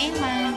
吗妈